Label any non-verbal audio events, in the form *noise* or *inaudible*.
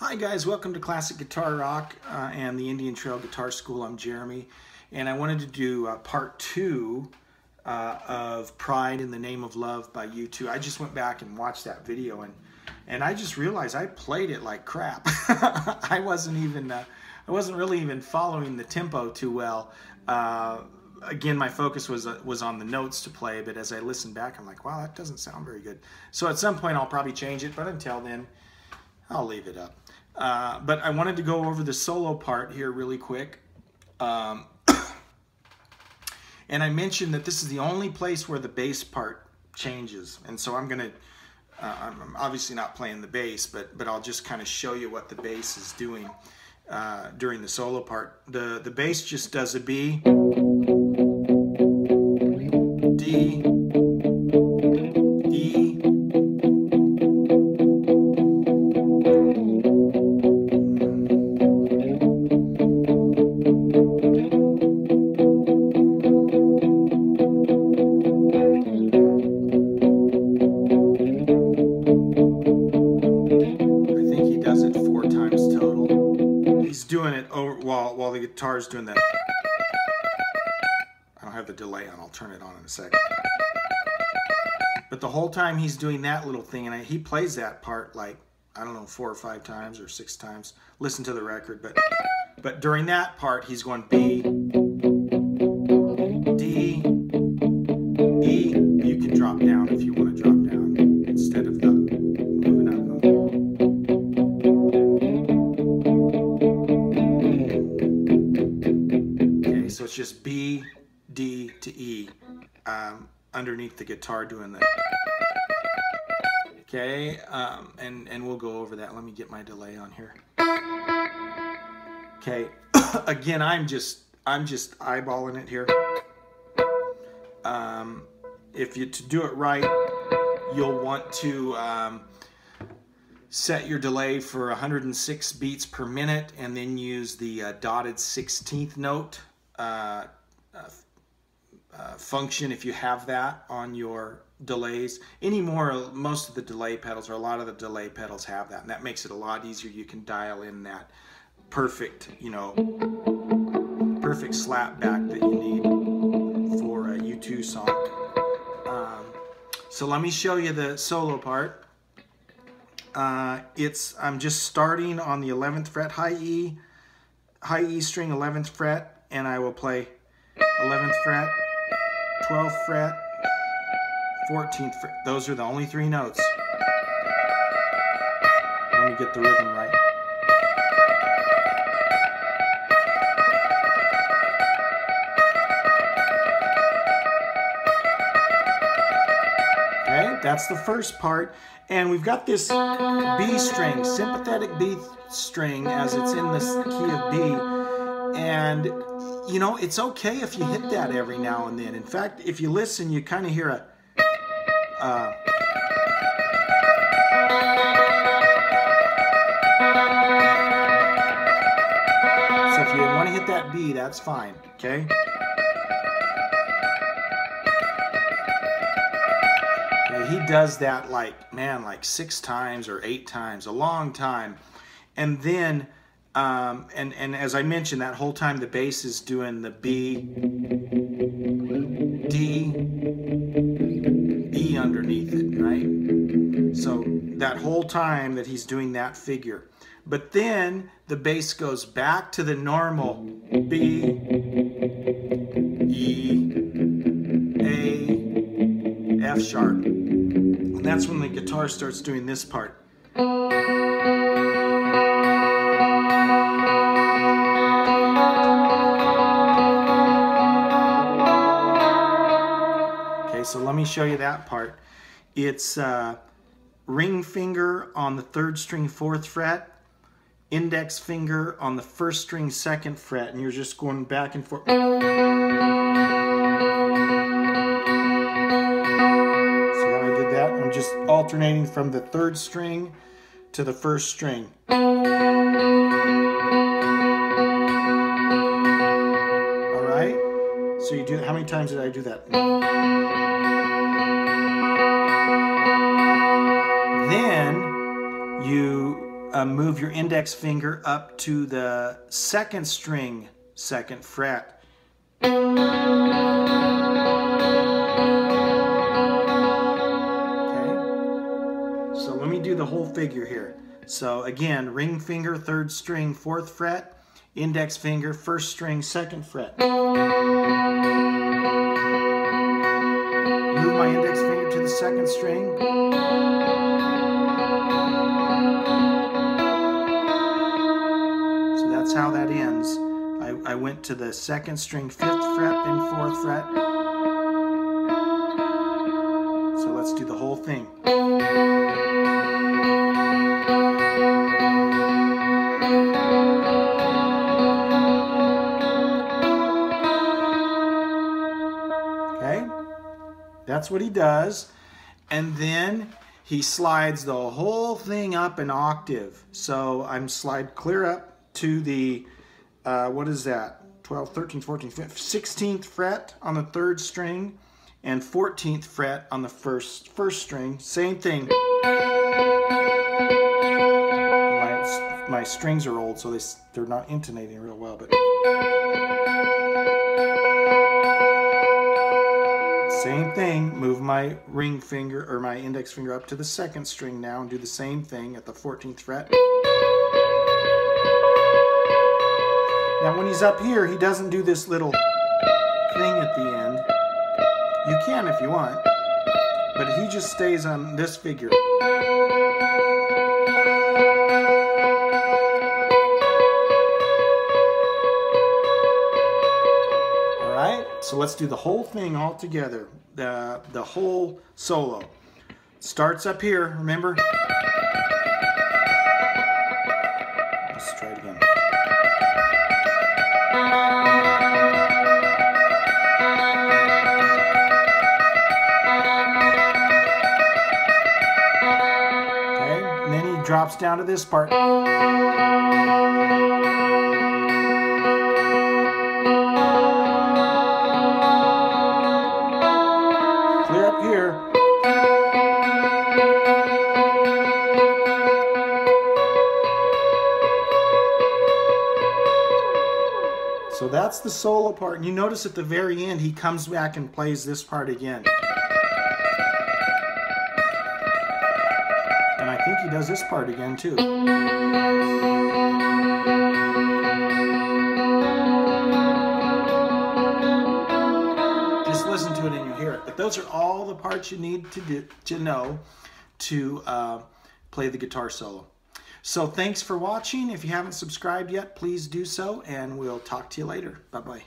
Hi guys, welcome to Classic Guitar Rock uh, and the Indian Trail Guitar School. I'm Jeremy and I wanted to do uh, part two uh, of Pride in the Name of Love by U2. I just went back and watched that video and and I just realized I played it like crap. *laughs* I wasn't even uh, I wasn't really even following the tempo too well. Uh, again, my focus was uh, was on the notes to play, but as I listened back, I'm like, wow, that doesn't sound very good. So at some point, I'll probably change it, but until then, I'll leave it up. Uh, but I wanted to go over the solo part here really quick. Um, *coughs* and I mentioned that this is the only place where the bass part changes. And so I'm going to, uh, I'm obviously not playing the bass, but, but I'll just kind of show you what the bass is doing uh, during the solo part. The, the bass just does a B, D, the guitar is doing that. I don't have the delay on. I'll turn it on in a second. But the whole time he's doing that little thing, and I, he plays that part like, I don't know, four or five times or six times. Listen to the record. But, but during that part, he's going B, it's just B, D to E um, underneath the guitar doing that. Okay, um, and, and we'll go over that. Let me get my delay on here. Okay, *coughs* again, I'm just, I'm just eyeballing it here. Um, if you, to do it right, you'll want to um, set your delay for 106 beats per minute and then use the uh, dotted 16th note uh, uh, uh, function if you have that on your delays. Anymore, most of the delay pedals or a lot of the delay pedals have that, and that makes it a lot easier. You can dial in that perfect, you know, perfect slap back that you need for a U2 song. Um, so let me show you the solo part. Uh, it's I'm just starting on the 11th fret high E, high E string 11th fret, and I will play 11th fret, 12th fret, 14th fret. Those are the only three notes. Let me get the rhythm right. Okay, that's the first part. And we've got this B string, sympathetic B string as it's in this key of B. And you know, it's okay if you hit that every now and then. In fact, if you listen, you kind of hear a. Uh, so if you want to hit that B, that's fine, okay? he does that like, man, like six times or eight times, a long time. And then um, and, and as I mentioned, that whole time the bass is doing the B, D, E underneath it, right? So that whole time that he's doing that figure. But then the bass goes back to the normal B, E, A, F sharp. And that's when the guitar starts doing this part. So let me show you that part. It's uh, ring finger on the third string fourth fret, index finger on the first string second fret, and you're just going back and forth. See how I did that? I'm just alternating from the third string to the first string. All right. So you do, how many times did I do that? Uh, move your index finger up to the second string, second fret. Okay, so let me do the whole figure here. So again, ring finger, third string, fourth fret, index finger, first string, second fret. Move my index finger to the second string. How that ends. I, I went to the second string, fifth fret, then fourth fret. So let's do the whole thing. Okay? That's what he does. And then he slides the whole thing up an octave. So I'm slide clear up to the, uh, what is that? 12, 13, 14, 15, 16th fret on the third string and 14th fret on the first first string. Same thing. My, my strings are old, so they, they're not intonating real well, but... Same thing, move my ring finger or my index finger up to the second string now and do the same thing at the 14th fret. Now when he's up here, he doesn't do this little thing at the end. You can if you want, but he just stays on this figure. All right, so let's do the whole thing all together. The, the whole solo. Starts up here, remember? Drops down to this part. Clear up here. So that's the solo part. And you notice at the very end, he comes back and plays this part again. Think he does this part again too. Just listen to it and you'll hear it. But those are all the parts you need to, do, to know to uh, play the guitar solo. So thanks for watching. If you haven't subscribed yet, please do so, and we'll talk to you later. Bye-bye.